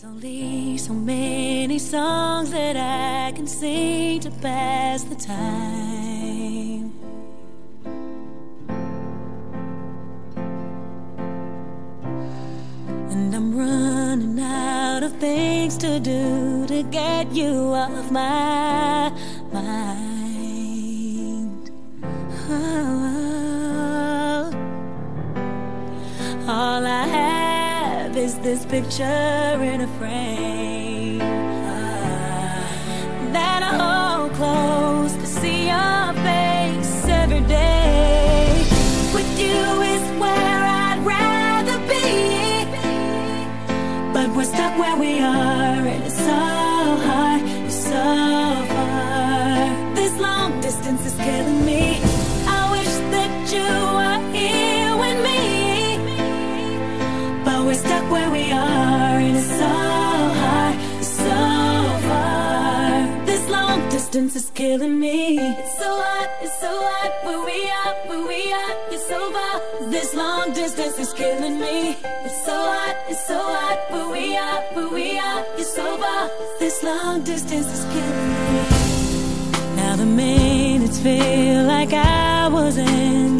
There's only so many songs that I can sing to pass the time. And I'm running out of things to do to get you off my mind. Oh. oh. All I have is this picture in a frame that I hold close to see your face every day. With you is where I'd rather be, but we're stuck where we are, and it's so distance is killing me. It's so hot, it's so hot, where we are, where we are, it's so far. This long distance is killing me. It's so hot, it's so hot, where we are, where we are, it's so far. This long distance is killing me. Now the minutes feel like I was in the eye